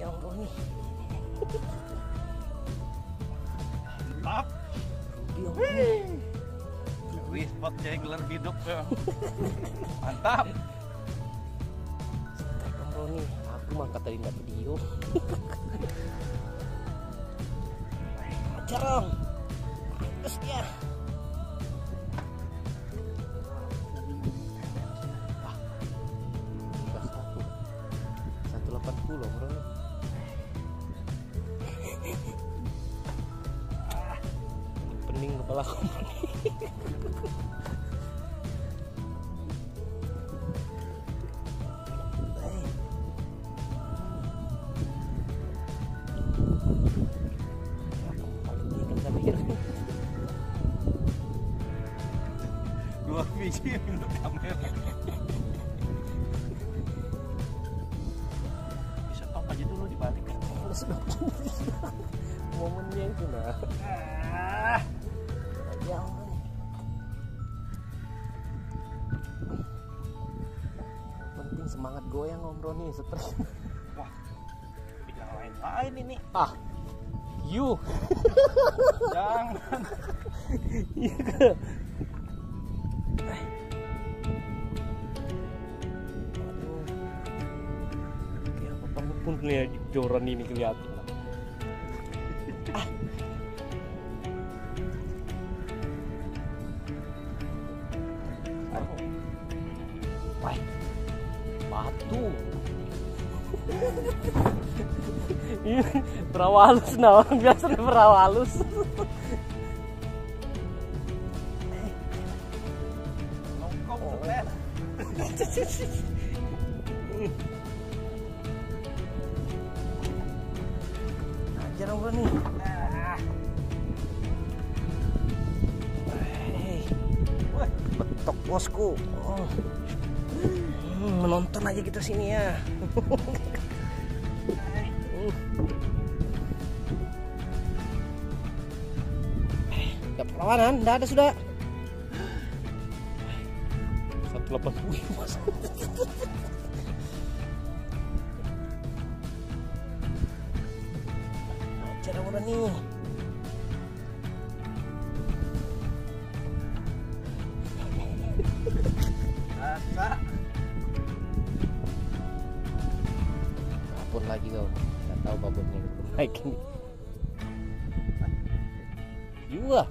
ya Allah nih. Ya Allah. Wih, spot gelar hidup ya. Mantap. Roni. Aku mah kata Dinda video. Om. Terus dia. Wah. Udah satu. 180 Om Roni. Kepala aku. Kamera. Bisa top aja dulu dibalik kan. momennya itu nah semangat goyang om Roni stres Wah. Bilang lain-lain ini. ah you Jangan. iya. Ya, pun lihat joran ini kelihatan. Ah. Ah. Wah, perahu halus nah, orang biasa Len. Ajar om nih. Ah. Betok bosku. Oh. Hmm, menonton aja kita sini ya. Nggak perlawanan, nggak ada sudah. Satu delapan puluh mas. Ajar om nih. Rasa. Lagi kau. Nggak tahu babonnya belum naik ini. Iya.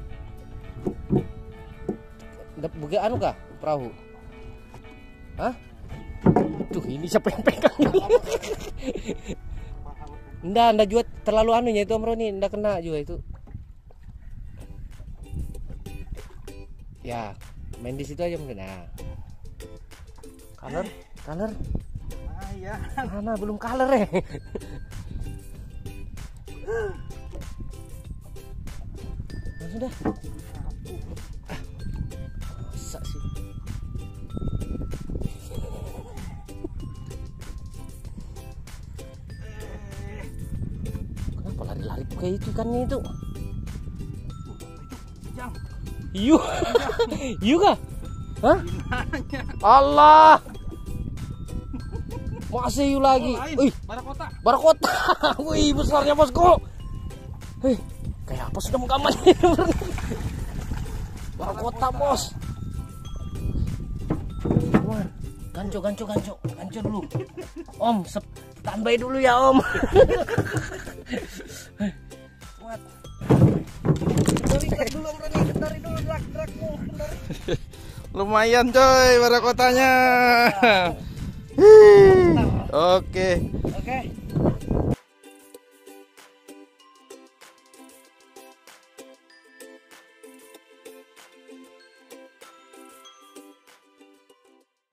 Dap buka anu kah perahu? Hah? Tuh ini siapa yang pegang ini? Nggak, nggak juga terlalu anunya itu Om Roni, nggak kena juga itu. Ya, main di situ aja mungkin. Nah. Color, color. Ah, ya. Mana belum color eh. Nah, sudah. Ah, Masa sih? Kenapa lari-lari kayak itu kan itu? Iyu kah? Hah? Allah. Masih iyu lagi. Oh. Wih, Barakota. Barakota. Wih, besarnya bosku. Hei, kayak apa sudah mengkampanye? Barakota, bos. Wah, ganco, ganco, ganco, ganco dulu. Om, standby dulu ya, Om. Kuat. Dulu, Rani. Dulu. Lumayan coy barakotanya. Oke. Oke.